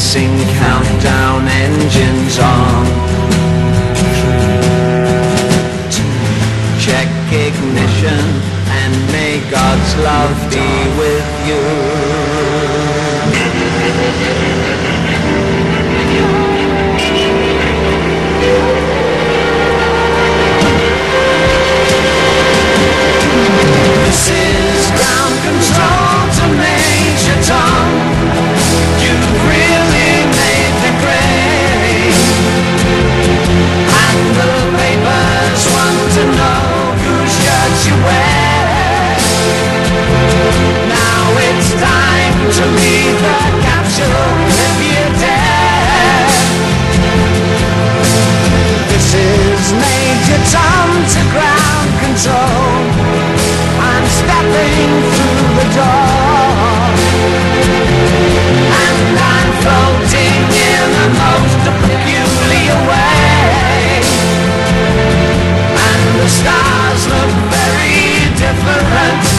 commencing countdown, engines on. Check ignition, and may God's love be with you. look very different